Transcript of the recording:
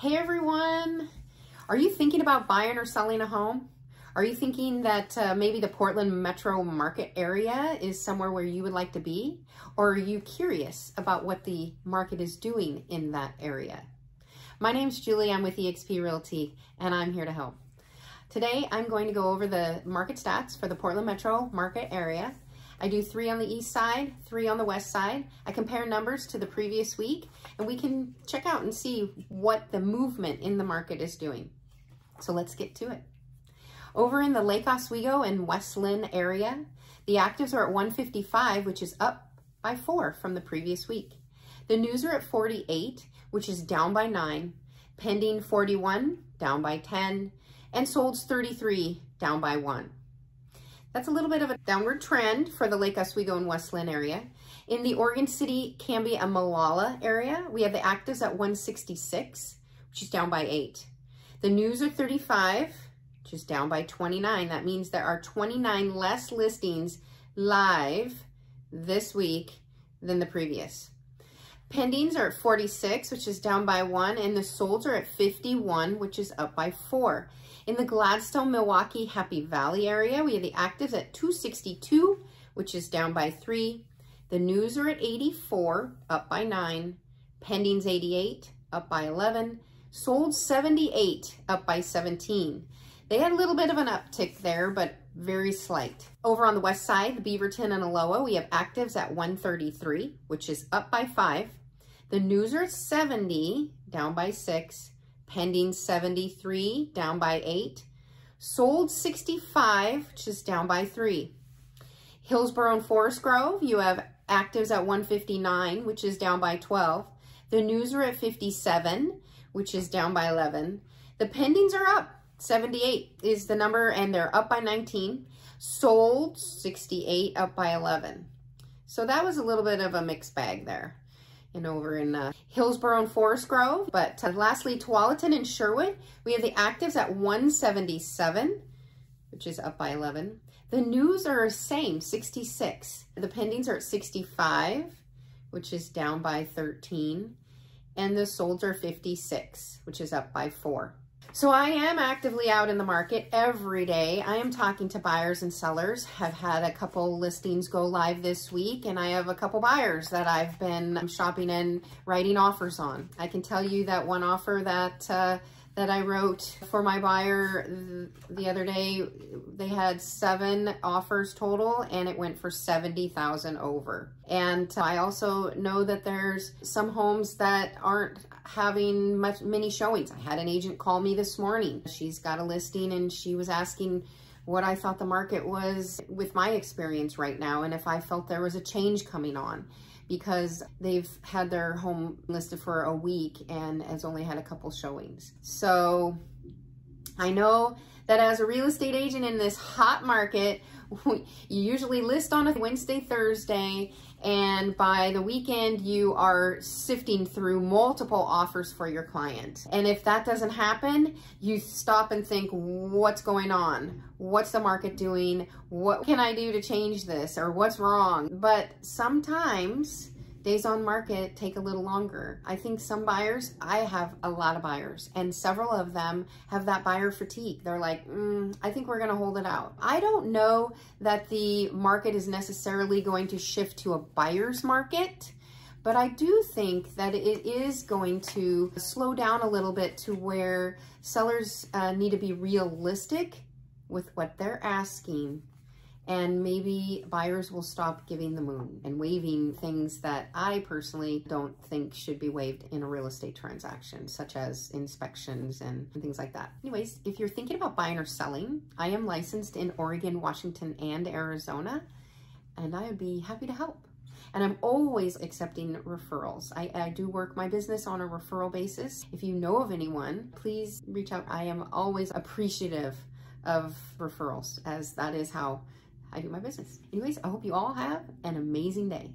Hey everyone! Are you thinking about buying or selling a home? Are you thinking that uh, maybe the Portland metro market area is somewhere where you would like to be? Or are you curious about what the market is doing in that area? My name's Julie, I'm with eXp Realty, and I'm here to help. Today, I'm going to go over the market stats for the Portland metro market area. I do three on the east side, three on the west side. I compare numbers to the previous week, and we can check out and see what the movement in the market is doing. So let's get to it. Over in the Lake Oswego and West Linn area, the actives are at 155, which is up by four from the previous week. The news are at 48, which is down by nine. Pending 41, down by 10. And solds 33, down by one. That's a little bit of a downward trend for the Lake Oswego and West Linn area. In the Oregon City, Canby, and Molalla area, we have the actives at 166, which is down by 8. The news are 35, which is down by 29. That means there are 29 less listings live this week than the previous. Pendings are at 46, which is down by 1, and the solds are at 51, which is up by 4. In the Gladstone, Milwaukie, Happy Valley area, we have the actives at 262, which is down by 3. The news are at 84, up by 9. Pendings 88, up by 11. Sold 78, up by 17. They had a little bit of an uptick there, but very slight. Over on the west side, the Beaverton and Aloha, we have actives at 133, which is up by 5. The news are at 70, down by 6 pending 73, down by 8. Sold 65, which is down by 3. Hillsboro and Forest Grove, you have actives at 159, which is down by 12. The news are at 57, which is down by 11. The pendings are up. 78 is the number, and they're up by 19. Sold 68, up by 11. So that was a little bit of a mixed bag there and over in uh, Hillsboro and Forest Grove. But uh, lastly, Tualatin and Sherwood, we have the actives at 177, which is up by 11. The news are same, 66. The pendings are at 65, which is down by 13. And the solds are 56, which is up by 4. So I am actively out in the market every day. I am talking to buyers and sellers. Have had a couple listings go live this week and I have a couple buyers that I've been shopping and writing offers on. I can tell you that one offer that uh, that I wrote for my buyer the other day, they had seven offers total and it went for 70,000 over. And I also know that there's some homes that aren't having much many showings. I had an agent call me this morning. She's got a listing and she was asking what I thought the market was with my experience right now and if I felt there was a change coming on because they've had their home listed for a week and has only had a couple showings. So I know that as a real estate agent in this hot market, you usually list on a Wednesday, Thursday, and by the weekend you are sifting through multiple offers for your client. And if that doesn't happen, you stop and think, what's going on? What's the market doing? What can I do to change this? Or what's wrong? But sometimes days on market take a little longer. I think some buyers, I have a lot of buyers and several of them have that buyer fatigue. They're like, mm, I think we're gonna hold it out. I don't know that the market is necessarily going to shift to a buyer's market, but I do think that it is going to slow down a little bit to where sellers uh, need to be realistic with what they're asking and maybe buyers will stop giving the moon and waiving things that I personally don't think should be waived in a real estate transaction, such as inspections and things like that. Anyways, if you're thinking about buying or selling, I am licensed in Oregon, Washington, and Arizona, and I would be happy to help. And I'm always accepting referrals. I, I, do work my business on a referral basis. If you know of anyone, please reach out. I am always appreciative of referrals as that is how I do my business. Anyways, I hope you all have an amazing day.